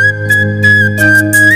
Música